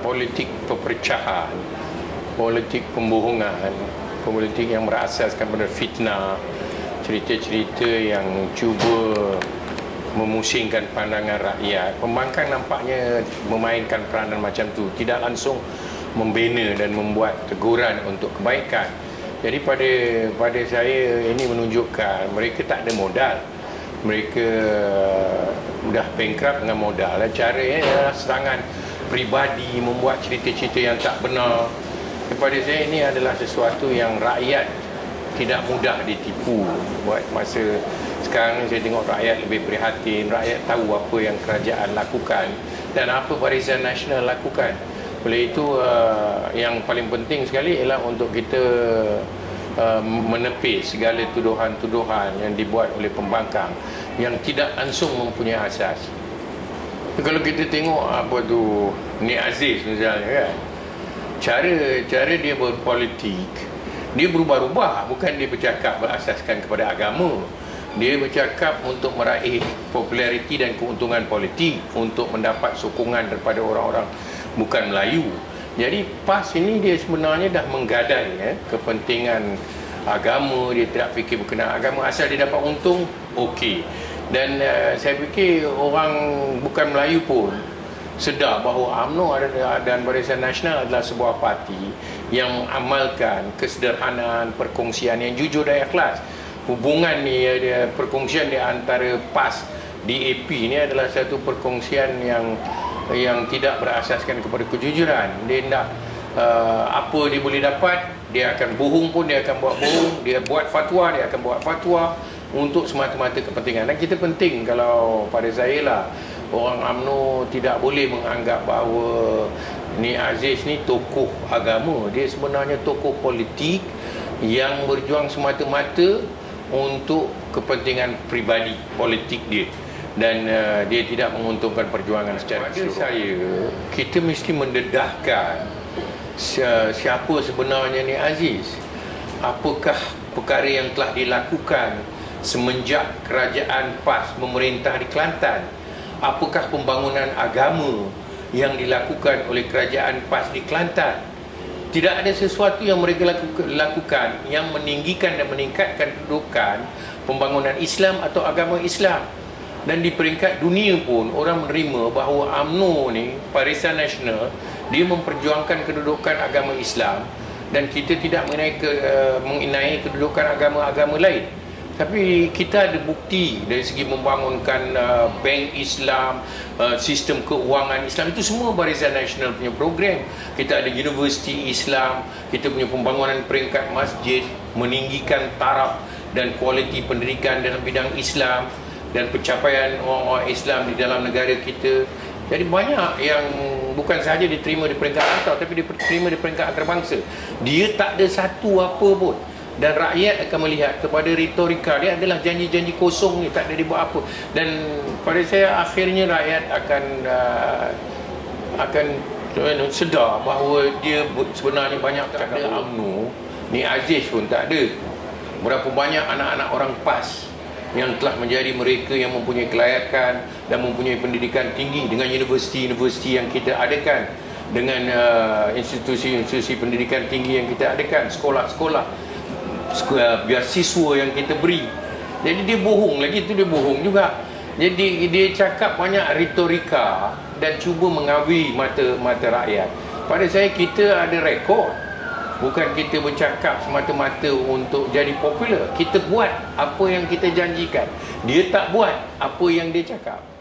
politik perpecahan, politik pembohongan, politik yang berasaskan pada fitnah, cerita-cerita yang cuba memusingkan pandangan rakyat. Pembangkang nampaknya memainkan peranan macam tu, tidak langsung membina dan membuat teguran untuk kebaikan. Jadi pada pada saya ini menunjukkan mereka tak ada modal. Mereka sudah bankrupt dengan modal. Caranya adalah serangan pribadi membuat cerita-cerita yang tak benar. Kepada saya ini adalah sesuatu yang rakyat tidak mudah ditipu buat masa sekarang ni. Saya tengok rakyat lebih prihatin rakyat tahu apa yang kerajaan lakukan dan apa Barisan Nasional lakukan. Oleh itu uh, yang paling penting sekali ialah untuk kita uh, menepis segala tuduhan-tuduhan yang dibuat oleh pembangkang yang tidak langsung mempunyai asas kalau kita tengok apa tu Ni Aziz misalnya kan. Cara cara dia berpolitik dia berubah-ubah. Bukan dia bercakap berasaskan kepada agama. Dia bercakap untuk meraih populariti dan keuntungan politik untuk mendapat sokongan daripada orang-orang bukan Melayu. Jadi PAS ini dia sebenarnya dah menggadai ya, kepentingan agama. Dia tidak fikir berkenaan agama. Asal dia dapat untung okey dan uh, saya fikir orang bukan Melayu pun sedar bahawa UMNO dan Barisan Nasional adalah sebuah parti yang mengamalkan kesederhanaan, perkongsian yang jujur dan ikhlas. Hubungan ni dia perkongsian di antara PAS DAP ni adalah satu perkongsian yang yang tidak berasaskan kepada kejujuran. Dia nak uh, apa dia boleh dapat, dia akan bohong pun dia akan buat bohong, dia buat fatwa dia akan buat fatwa untuk semata-mata kepentingan. Dan kita penting kalau pada saya lah orang UMNO tidak boleh menganggap bahawa ni Aziz ni tokoh agama. Dia sebenarnya tokoh politik yang berjuang semata-mata untuk kepentingan pribadi politik dia. Dan uh, dia tidak menguntungkan perjuangan secara keseluruhan. saya kita mesti mendedahkan siapa sebenarnya ni Aziz. Apakah perkara yang telah dilakukan semenjak kerajaan PAS memerintah di Kelantan apakah pembangunan agama yang dilakukan oleh kerajaan PAS di Kelantan? Tidak ada sesuatu yang mereka lakukan yang meninggikan dan meningkatkan kedudukan pembangunan Islam atau agama Islam. Dan di peringkat dunia pun orang menerima bahawa AMNO ni Barisan Nasional dia memperjuangkan kedudukan agama Islam dan kita tidak mengenai ke, uh, mengenai kedudukan agama-agama lain tapi kita ada bukti dari segi membangunkan uh, bank Islam, uh, sistem keuangan Islam itu semua Barisan Nasional punya program. Kita ada universiti Islam, kita punya pembangunan peringkat masjid, meninggikan taraf dan kualiti pendidikan dalam bidang Islam dan pencapaian orang-orang Islam di dalam negara kita. Jadi banyak yang bukan sahaja diterima di peringkat rantau tapi diterima di peringkat antarabangsa. Dia tak ada satu apa pun dan rakyat akan melihat kepada retorika dia adalah janji-janji kosong ni tak ada dibuat apa. Dan pada saya akhirnya rakyat akan uh, akan uh, sedar bahawa dia sebenarnya banyak tak ada. UMNO ni Aziz pun tak ada. Berapa banyak anak-anak orang PAS yang telah menjadi mereka yang mempunyai kelayakan dan mempunyai pendidikan tinggi dengan universiti-universiti yang kita adakan dengan uh, institusi-institusi pendidikan tinggi yang kita adakan sekolah-sekolah biasiswa yang kita beri. Jadi dia bohong lagi tu dia bohong juga. Jadi dia cakap banyak retorika dan cuba mengawi mata mata rakyat. Pada saya kita ada rekod. Bukan kita bercakap semata-mata untuk jadi popular. Kita buat apa yang kita janjikan. Dia tak buat apa yang dia cakap